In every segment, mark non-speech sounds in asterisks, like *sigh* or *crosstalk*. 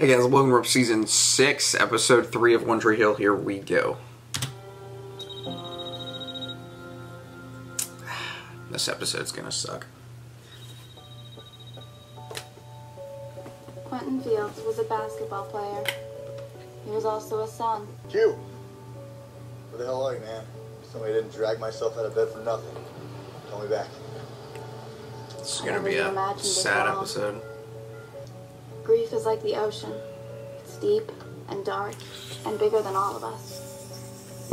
Hey guys, welcome to season 6, episode 3 of One Tree Hill. Here we go. *sighs* This episode's gonna suck. Quentin Fields was a basketball player. He was also a son. Q! Where the hell are you, man? Somebody didn't drag myself out of bed for nothing. Call me back. This is gonna be a sad episode. Grief is like the ocean. It's deep and dark and bigger than all of us.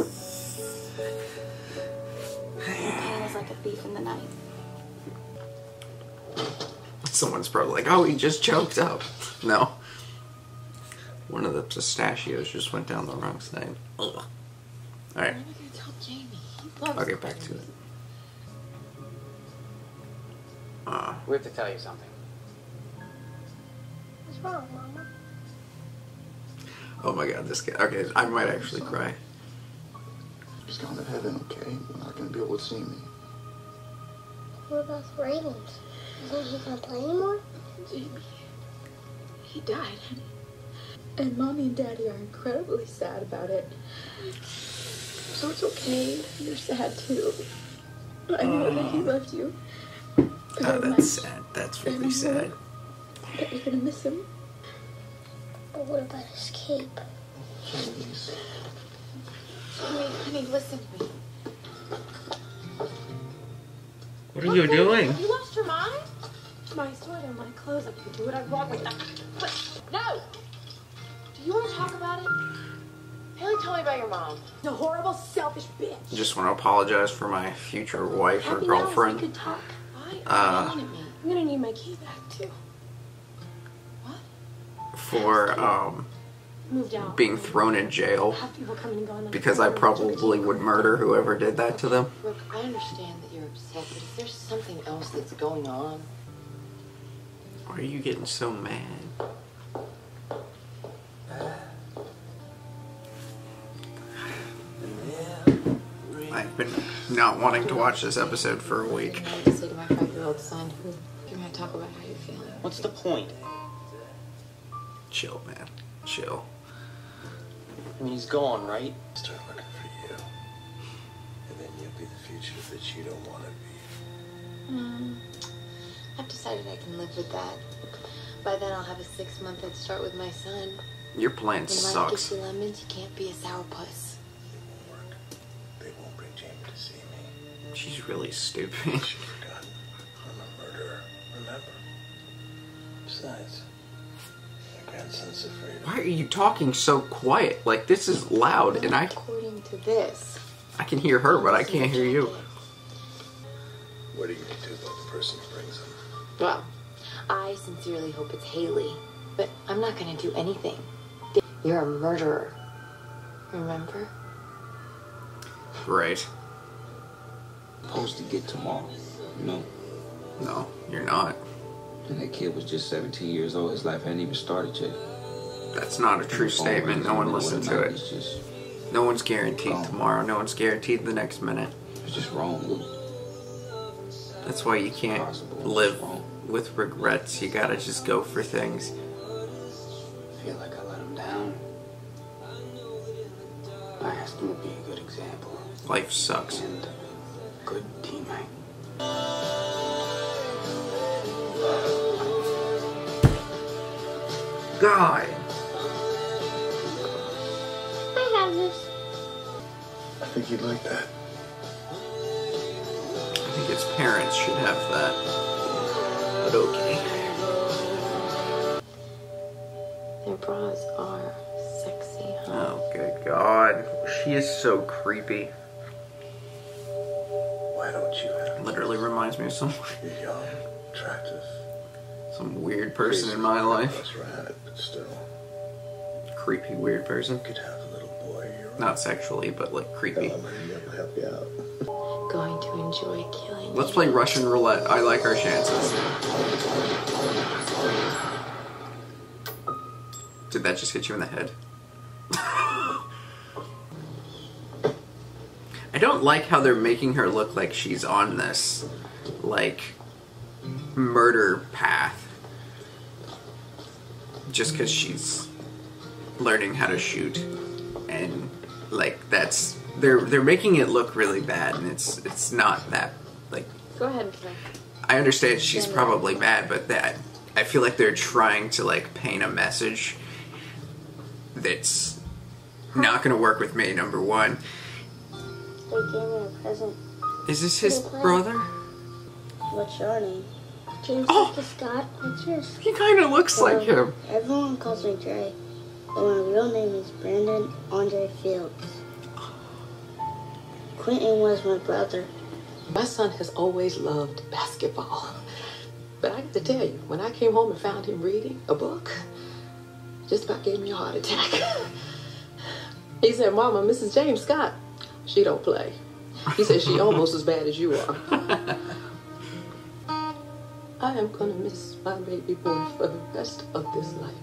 And pain is like a thief in the night. Someone's probably like, oh, he just choked up. No. One of the pistachios just went down the wrong side. Ugh. Alright, What am not going to tell jamie i'll get back to it. Uh, We have to tell you something. What's wrong, Mama? oh my god, this guy. Okay, I might actually cry. He's gone to heaven, okay? You're not gonna be able to see me. What about Raymond? Isn't he gonna play anymore? Jamie. He died. And mommy and daddy are incredibly sad about it. So it's okay. You're sad too. I know that he loved you. Oh, that's much. sad. That's really sad. That you're gonna miss him. But what about escape? Please. Jamie, honey, listen to me. What are you doing? You lost your mind? My sword and my clothes. I can do what I want with them. But no! Do you want to talk about it? Haley, tell me about your mom. The horrible, selfish bitch. Just want to apologize for my future wife or Happy now, so we could talk. Why Uh, are you me? I'm gonna need my key back too. What? for um, being thrown in jail Have people coming and going like because I probably would murder whoever did that to them. Brooke, I understand that you're upset, but if there's something else that's going on, Why are you getting so mad? I've been not wanting to watch this episode for a week. I had to say to my five-year-old son, "Can I talk about how you're feeling?" What's the point? Chill, man. Chill. I mean, he's gone, right? Start looking for you. And then you'll be the future that you don't want to be. Um, I've decided I can live with that. By then, I'll have a six-month head start with my son. Your plan When sucks. gives you lemons, you can't be a sourpuss. It won't work. They won't bring Jamie to see me. She's really stupid. She's forgotten. I'm a murderer. Remember? Besides, my afraid of Why are you talking so quiet? Like this is loud, and I According to this, I can hear her, but I can't hear you. What are you going to do about the person who brings him? Well, I sincerely hope it's Haley, but I'm not going to do anything. You're a murderer. Remember? Right? supposed to get tomorrow. You know, No, you're not. and that kid was just 17 years old. His life hadn't even started yet. That's not a true statement. No one listened to it. No one's guaranteed tomorrow. No one's guaranteed the next minute. it's just wrong. That's why you can't live with regrets. You gotta just go for things. I feel like I let him down. I asked him to be a good example Life sucks. and good teammate. God. This. I think you'd like that. I think its parents should have that. But okay. Their bras are sexy, huh? Oh, good God. She is so creepy. Why don't you have Literally reminds me of some *laughs* You're young, attractive. some weird person in my life. That's right, but still, Creepy weird person. could have Not sexually, but like creepy. Tell him and he'll help you out. Going to enjoy killing Let's play Russian roulette. I like our chances. Did that just hit you in the head? *laughs* I don't like how they're making her look like she's on this, like, murder path. just because she's learning how to shoot, and like that's they're they're making it look really bad, and it's it's not that like Go ahead. I understand she's probably bad, but that I feel like they're trying to like paint a message that's not going to work with me. Number one, They gave me a present. is this his brother? What's your name? Oh! James Oh! oh. Scott. What's yours? He kind of looks like him. Everyone calls me Dre, Oh, my real name is Brandon Andre Fields. Quentin was my brother. My son has always loved basketball. But I have to tell you, when I came home and found him reading a book, just about gave me a heart attack. *laughs* he said, Mama, Mrs. James Scott, she don't play. He said she almost as bad as you are. *laughs* I am gonna miss my baby boy for the rest of this life.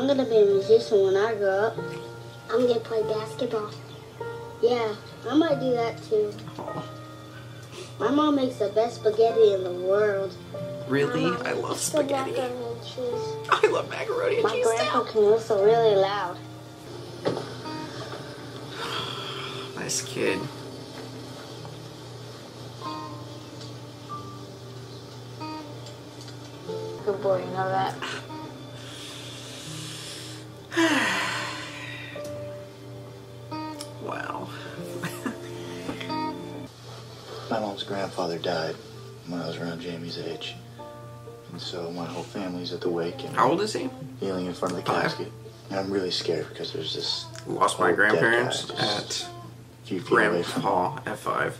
I'm gonna be a musician when I grow up. I'm gonna play basketball. Yeah, I might do that too. My mom makes the best spaghetti in the world. Really? I love spaghetti. and cheese. *laughs* I love macaroni and My cheese. My grandpa can whistle really loud. *sighs* Nice kid. Good boy, you know that. *sighs* *laughs* grandfather died when I was around Jamie's age. And so my whole family's at the wake and How old is he? kneeling in front of the Five. casket. And I'm really scared because there's this Lost my old dead grandparents guy at a few feet away from me. Grandpa at five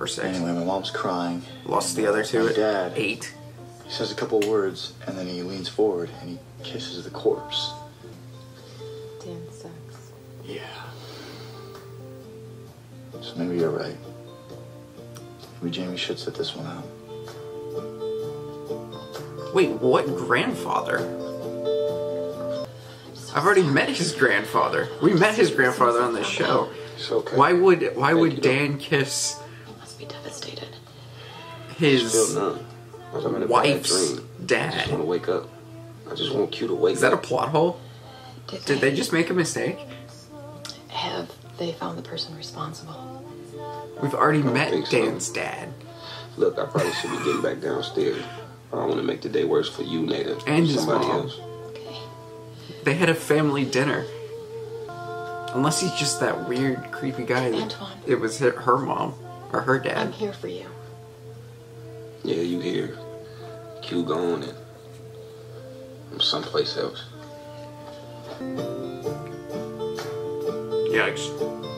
or six. Anyway, my mom's crying. Lost the other two My at dad, eight. he says a couple words and then he leans forward and he kisses the corpse. Dan sucks. Yeah. So maybe you're right. Maybe Jamie should sit this one out. Wait, what grandfather? I've already met his grandfather. We met his grandfather on this show. It's okay. Why would why would. Dan kiss Must be devastated. his Still none. I'm having a bad wife's dream. I just want to wake up. I just want Q to wake Is that a plot hole? Did, Did they just make a mistake? have they found the person responsible? We've already met so. Dan's dad Look, I probably should be getting back downstairs. I don't want to make the day worse for you, Nada. And his somebody mom. else. Okay. They had a family dinner. Unless he's just that weird, creepy guy. That Antoine. It was her, her mom or her dad. I'm here for you. Yeah, you here. Q gone and I'm someplace else. Yikes.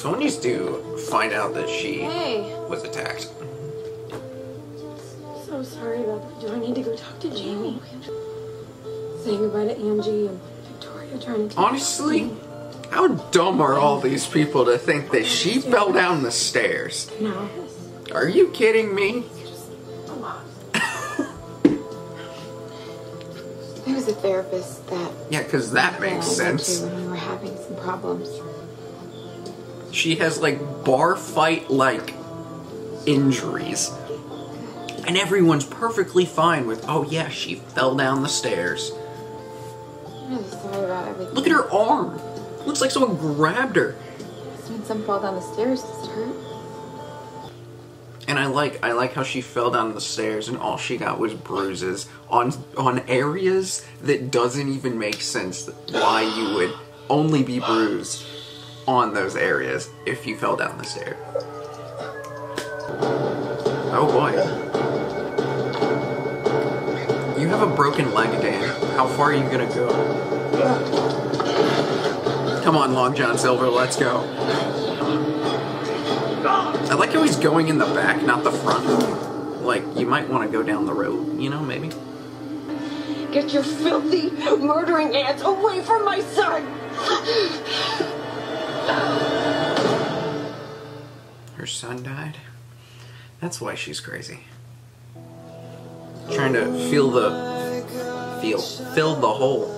Someone needs to find out that she Hey. was attacked. So sorry about that. Do I need to go talk to Jamie? Saying goodbye to Angie and Victoria trying to. Honestly, how dumb are all these people to think that she fell down the stairs? No. Are you kidding me? *laughs* There was a therapist that Yeah, because that makes sense. when we were having some problems. She has like bar fight like injuries. And everyone's perfectly fine with, oh yeah, she fell down the stairs. I'm really sorry about. Look at her arm. Looks like someone grabbed her. When some fall down the stairs, it hurt? And I like I like how she fell down the stairs and all she got was bruises on on areas that doesn't even make sense why you would only be bruised on those areas if you fell down the stairs. Oh boy. You have a broken leg, Dan. How far are you gonna go? Come on, Long John Silver, let's go. I like how he's going in the back, not the front. Like, you might want to go down the road, you know, maybe? Get your filthy, murdering hands away from my son! Her son died? That's why she's crazy. Trying to feel the. feel. fill the hole.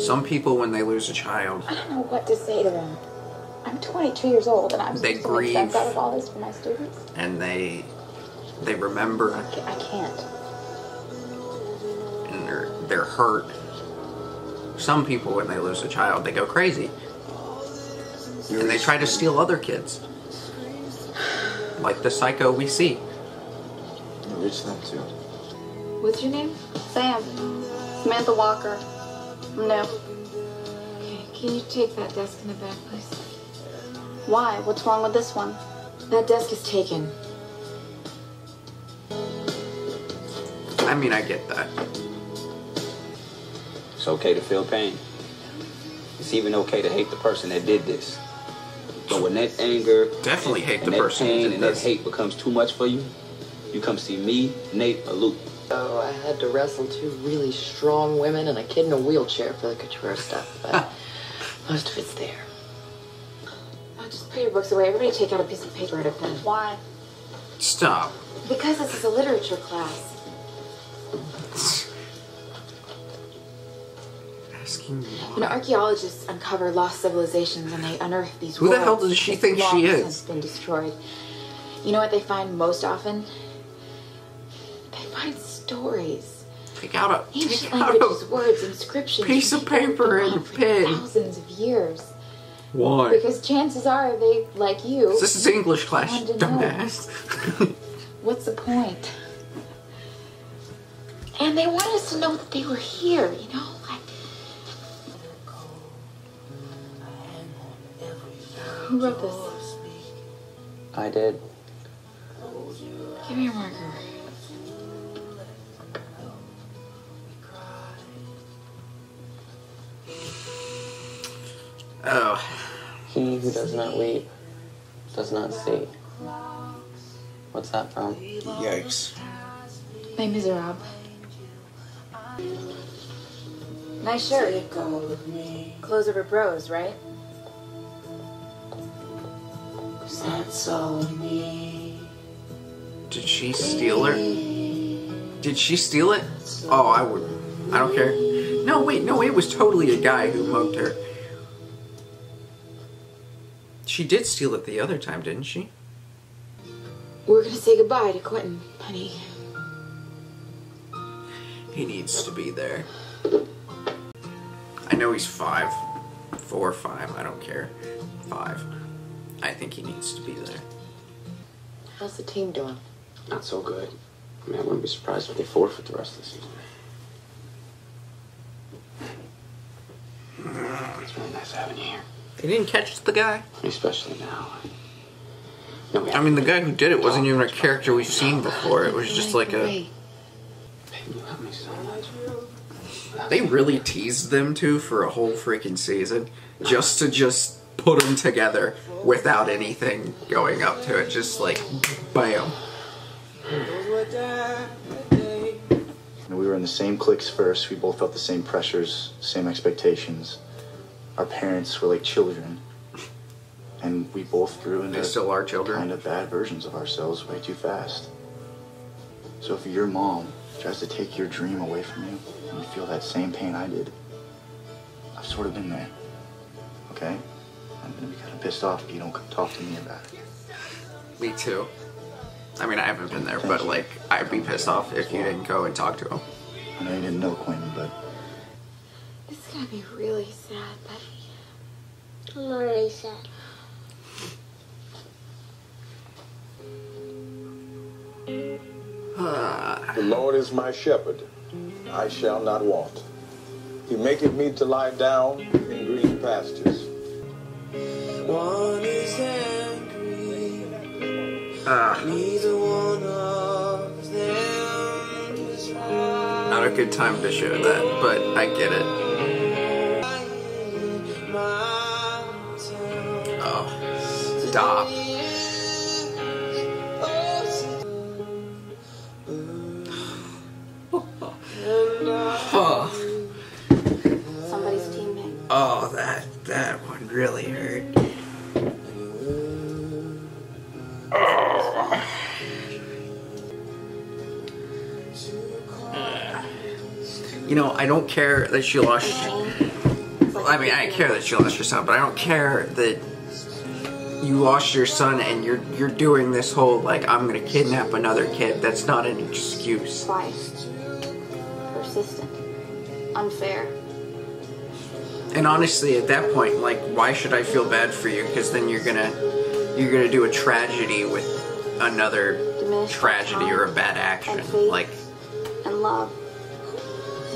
Some people, when they lose a child, I don't know what to say to them. I'm 22 years old and I'm They supposed to make sense out of all this for my students. and they they remember I can't. and they're they're hurt. Some people, when they lose a child, they go crazy, and they try to steal other kids, like the psycho we see. You reach them too. What's your name? Sam. Samantha Walker. No. Okay, can you take that desk in the back, please? Why? What's wrong with this one? That desk is taken. I mean, I get that. It's okay to feel pain. It's even okay to hate the person that did this. But when that anger, Definitely hate and the that person who pain and that hate becomes too much for you, you come see me, Nate, or Luke. So I had to wrestle two really strong women and a kid in a wheelchair for the couture stuff, but *laughs* most of it's there. Oh, just put your books away. Everybody take out a piece of paper and a pen. Why? Stop. Because this is a literature class. *laughs* Asking When archaeologists uncover lost civilizations and they unearth these Who the hell does she that think long she since is? Been destroyed. You know what they find most often? They find stories. Take out a Ancient take out languages, a words, inscriptions. piece of paper and a pen. Thousands of years. Why? Because chances are they, like you, This is English class, you wanted to dumbass. *laughs* What's the point? And they want us to know that they were here, you know? Who wrote this? I did. Give me your marker. Oh, He who does not weep does not see. What's that from? Yikes. Les Miserables. Nice shirt. Clothes over bros, right? That's all me. did she steal her? Did she steal it? Oh, I would. I don't care. No, wait, no, it was totally a guy who mugged her. She did steal it the other time, didn't she? We're gonna say goodbye to Quentin, honey. He needs to be there. I know he's five. Four or five, I don't care. Five. I think he needs to be there. How's the team doing? Not so good. I mean, I wouldn't be surprised if they forfeit the rest of the season. *sighs* It's really nice having you here, They didn't catch the guy. especially now. No, I mean, the guy who did it wasn't even a character we've seen before. It was just like a. Great. You help me so much. They really teased them too for a whole freaking season, just to just put them together without anything going up to it. Just like, bam. We were in the same cliques first. We both felt the same pressures, same expectations. Our parents were like children. And we both grew into They still are children. kind of bad versions of ourselves way too fast. So if your mom tries to take your dream away from you, and you feel that same pain I did, I've sort of been there. Okay? I'm gonna be kind of pissed off if you don't talk to me about it. Me too. I mean, I haven't been there, but like, I'd be pissed off if you didn't go and talk to him. I know you didn't know Quentin, but This is gonna be really sad, buddy. I'm already sad. *sighs* The Lord is my shepherd, I shall not want. He maketh me to lie down in green pastures. One is angry, Ah, neither one of them is right. not a good time to show that, but I get it. Oh, stop. Don't care that she lost. I mean, I care that she lost her son, but I don't care that you lost your son and you're you're doing this whole like I'm gonna kidnap another kid. That's not an excuse. Persistent. Unfair. And honestly, at that point, like, why should I feel bad for you? Because then you're gonna you're gonna do a tragedy with another Diminished tragedy or a bad action. and. Like, And love.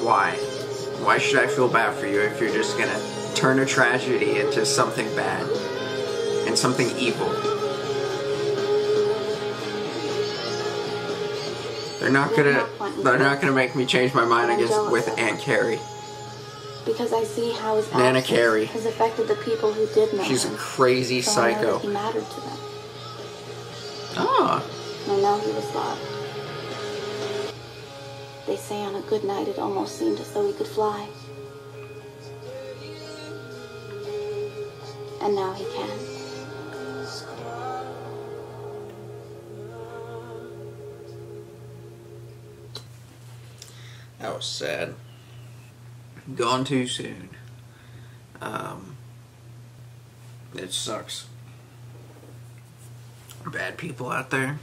why? Why should I feel bad for you if you're just gonna turn a tragedy into something bad and something evil? They're not gonna they're not gonna make me change my mind against with Aunt Carrie. Because I see how his Nanny Carrie. has affected the people who did know She's a crazy I psycho. he mattered to them. Ah. I know he was loved. They say on a good night it almost seemed as though he could fly. And now he can. That was sad. Gone too soon. Um, it sucks. Bad people out there.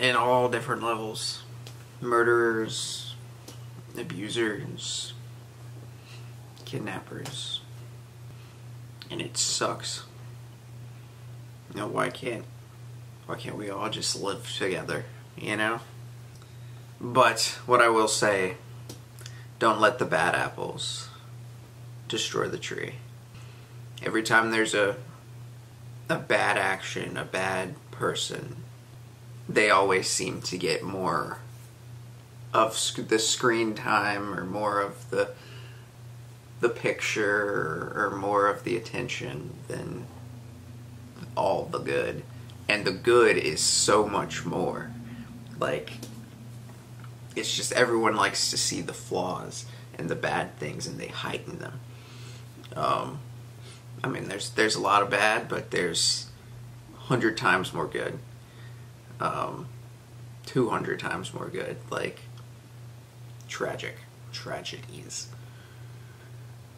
In all different levels. Murderers, abusers, kidnappers. And it sucks. You know, why can't why can't we all just live together, you know? But what I will say, don't let the bad apples destroy the tree. Every time there's a a bad action, a bad person, they always seem to get more of sc- the screen time or more of the the picture or more of the attention than all the good. And the good is so much more. Like it's just everyone likes to see the flaws and the bad things and they heighten them. Um I mean there's there's a lot of bad, but there's hundred times more good. Um two hundred times more good. Like tragic tragedies.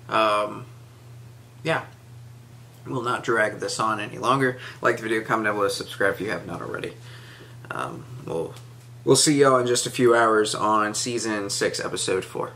Um yeah. We'll not drag this on any longer. Like the video, comment down below, subscribe if you have not already. Um, we'll we'll see y'all in just a few hours on season six, episode four.